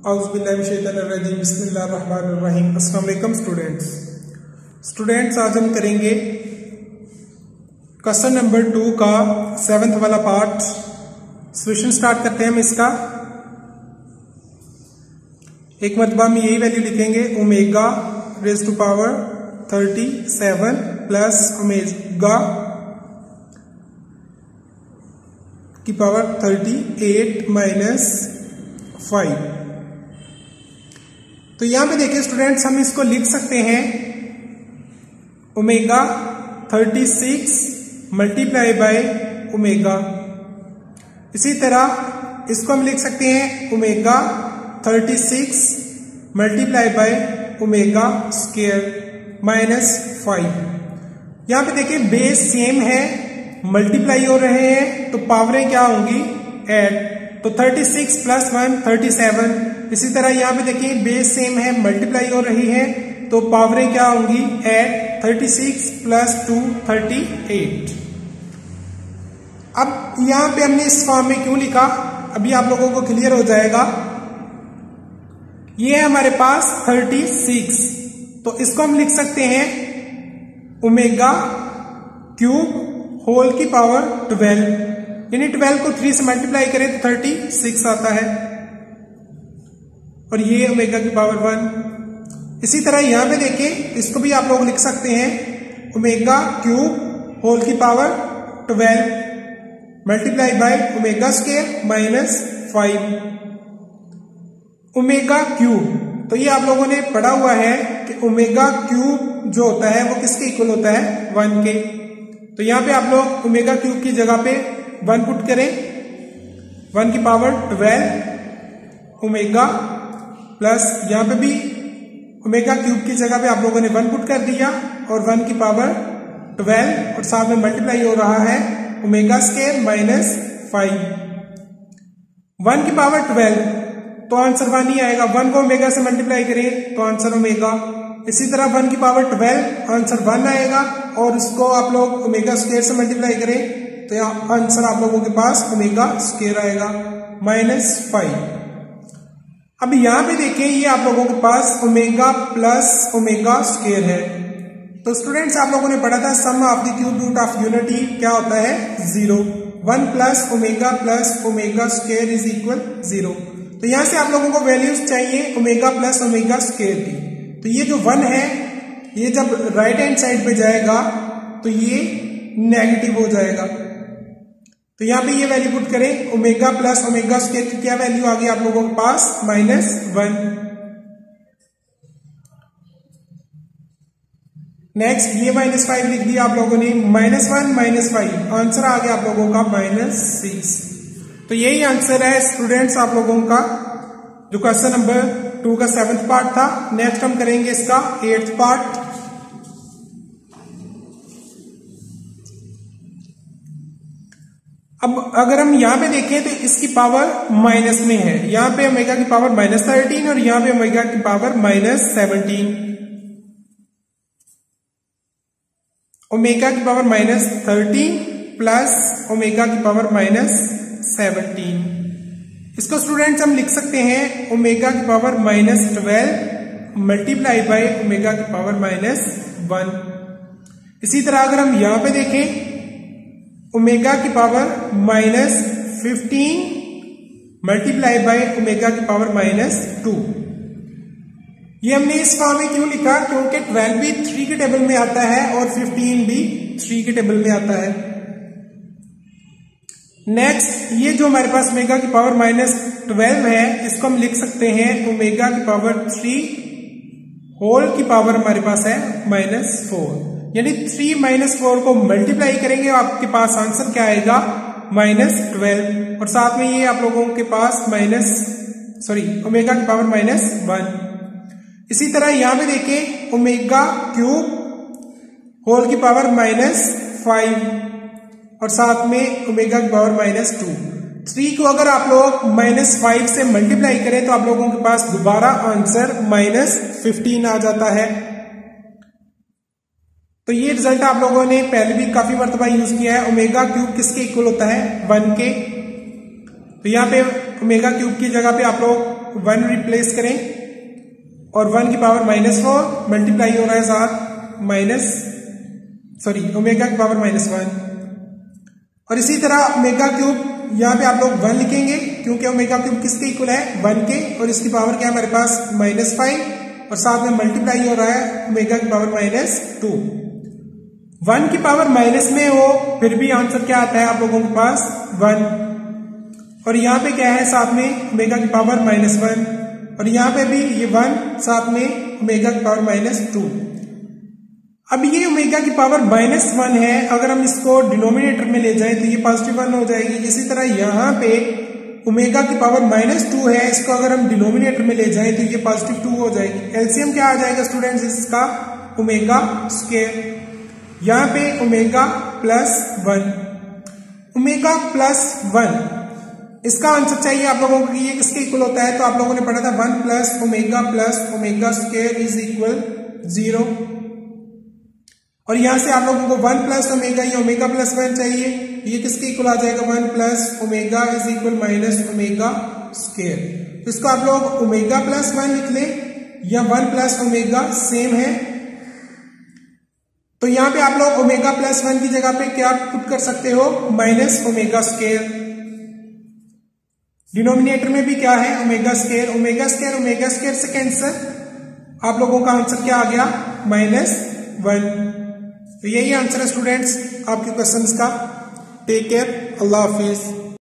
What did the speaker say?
अस्सलाम students students आज हम करेंगे क्वेश्चन नंबर टू का सेवेंथ वाला पार्ट सोल्यूशन स्टार्ट करते हैं हम इसका। एक मरतबा हम यही वैल्यू लिखेंगे omega raise to power thirty seven plus omega की power thirty eight minus five तो यहाँ पे देखिए स्टूडेंट्स हम इसको लिख सकते हैं ओमेगा 36 मल्टीप्लाई बाय ओमेगा इसी तरह इसको हम लिख सकते हैं omega 36 multiply by omega square minus five यहाँ पे देखिए बेस सेम है मल्टीप्लाई हो रहे हैं तो पावरें क्या होंगी? एड तो 36 सिक्स प्लस वन थर्टी इसी तरह यहाँ पे देखिए बेस सेम है मल्टीप्लाई हो रही है तो पावरें क्या होंगी? Eight 36 plus two thirty eight अब यहाँ पे हमने इस फॉर्म में क्यों लिखा? अभी आप लोगों को क्लियर हो जाएगा। ये है हमारे पास 36 तो इसको हम लिख सकते हैं ओमेगा क्यूब होल की पावर 12 यानी 12 को 3 से मल्टीप्लाई करें तो 36 आता है। और ये ओमेगा की पावर वन इसी तरह यहाँ पे देखें इसको भी आप लोग लिख सकते हैं ओमेगा क्यूब होल की power twelve multiply by omega square minus five omega cube तो ये आप लोगों ने पढ़ा हुआ है कि ओमेगा क्यूब जो होता है वो किसके इक्वल होता है? वन के। तो यहाँ पे आप लोग ओमेगा क्यूब की जगह पे वन पुट करें। वन की पावर ट्वेल्व ओमेगा प्लस यहाँ पे भी ओमेगा क्यूब की जगह पे आप लोगों ने वन पुट कर दिया और वन की पावर ट्वेल्व और साथ में मल्टीप्लाई हो रहा है omega square minus five. One की पावर ट्वेल्व तो आंसर वन ही आएगा। वन को ओमेगा से मल्टीप्लाई करें तो आंसर ओमेगा। इसी तरह वन की पावर ट्वेल्व, आंसर वन आएगा और इसको आप लोग ओमेगा स्केयर से मल्टीप्लाई करें तो आंसर आप लोगों के पास ओमेगा स्केयर आएगा, माइनस फाइव। अब यहाँ पे देखें, ये आप लोगों के पास ओमेगा प्लस ओमेगा स्केयर है। तो स्टूडेंट्स आप लोगों ने पढ़ा था sum of the cube root of unity क्या होता है? Zero one plus omega plus omega square is equal zero तो यहाँ से आप लोगों को वैल्यूज़ चाहिए ओमेगा प्लस ओमेगा स्केयर की। तो ये जो वन है, ये जब राइट हैंड साइड पे जाएगा तो ये नेगेटिव हो जाएगा। तो यहाँ पे ये वैल्यू पुट करें ओमेगा प्लस ओमेगा स्केयर की क्या वैल्यू आ गई आप लोगों के पास? माइनस वन नेक्स्ट ये माइनस फाइव लिख दिया आप लोगों ने। Minus one minus five answer आ गया आप लोगों का माइनस सिक्स तो यही आंसर है स्टूडेंट्स आप लोगों का, जो क्वेश्चन नंबर टू का सेवंथ पार्ट था। नेक्स्ट हम करेंगे इसका एट्थ पार्ट अब अगर हम यहाँ पे देखें तो इसकी पावर माइनस में है। यहाँ पे ओमेगा की पावर माइनस थर्टीन और यहाँ पे ओमेगा की पावर माइनस सेवनटीन ओमेगा की power minus thirteen plus omega की पावर माइनस सेवनटीन इसको स्टूडेंट्स हम लिख सकते हैं ओमेगा की power minus twelve multiply by omega की पावर माइनस वन इसी तरह अगर हम यहाँ पे देखें ओमेगा की power minus fifteen multiply by omega की पावर माइनस टू ये हमने इस फॉर्म में क्यों लिखा? क्योंकि ट्वेल्व भी थ्री के टेबल में आता है और फिफ्टीन भी थ्री के टेबल में आता है। नेक्स्ट ये जो हमारे पास ओमेगा की पावर माइनस ट्वेल्व है, इसको हम लिख सकते हैं ओमेगा की पावर थ्री होल की पावर हमारे पास है माइनस फोर यानी थ्री माइनस फोर को मल्टीप्लाई करेंगे आपके पास आंसर क्या आएगा? माइनस ट्वेल्व और साथ में ये आप लोगों के पास माइनस सॉरी ओमेगा की पावर माइनस वन इसी तरह यहाँ पे देखें ओमेगा क्यूब होल की पावर माइनस फाइव और साथ में ओमेगा की पावर माइनस टू थ्री को अगर आप लोग माइनस फाइव से मल्टीप्लाई करें तो आप लोगों के पास दोबारा आंसर माइनस फिफ्टीन आ जाता है। तो ये रिज़ल्ट आप लोगों ने पहले भी काफ़ी मरतबा यूज़ किया है। ओमेगा क्यूब किसके इक्वल होता है? वन के। तो यहाँ पे ओमेगा क्यूब की जगह पे आप लोग वन रिप्लेस करें और वन की पावर माइनस फोर मल्टीप्लाई हो रहा है साथ माइनस सॉरी ओमेगा की पावर माइनस वन और इसी तरह ओमेगा क्यूब यहाँ पे आप लोग वन लिखेंगे क्योंकि ओमेगा क्यूब किसके इक्वल है? वन के। और इसकी पावर क्या है? हमारे पास माइनस फाइव और साथ में मल्टीप्लाई हो रहा है ओमेगा की पावर माइनस टू वन की पावर माइनस में हो, फिर भी आंसर क्या आता है आप लोगों के पास? वन। और यहाँ पे क्या है साथ में? ओमेगा की पावर माइनस वन। और यहाँ पे भी ये वन, साथ में ओमेगा की पावर माइनस टू। अब ये ओमेगा की पावर माइनस वन है। अगर हम इसको डिनोमिनेटर में ले जाएँ तो ये पॉजिटिव वन हो जाएगी। इसी तरह यहाँ पे ओमेगा की पावर माइनस टू है। इसको अगर हम डिनोमिनेटर में ले जाएँ तो ये पॉजिटिव टू हो जाएगी। एलसीएम क्या आ जाएगा स्टूडेंट्स इसका ओमेगा स्केयर यहाँ पे omega plus one omega plus one इसका आंसर चाहिए आप लोगों को ये किसके इक्वल होता है? तो आप लोगों ने पढ़ा था one plus omega plus omega square is equal zero और यहाँ से आप लोगों को वन प्लस ओमेगा या ओमेगा प्लस वन चाहिए, ये किसके इक्वल आ जाएगा? One plus omega is equal minus omega square इसको आप लोग ओमेगा प्लस वन लिख ले या वन प्लस ओमेगा सेम है। तो यहाँ पे आप लोग ओमेगा प्लस वन की जगह पे क्या पुट कर सकते हो? माइनस ओमेगा स्केयर डिनोमिनेटर में भी क्या है? Omega square omega square omega square से कैंसर आप लोगों का आंसर क्या आ गया? माइनस वन तो यही आंसर है स्टूडेंट्स आपके क्वेश्चंस का. टेक केयर अल्लाह हाफिज.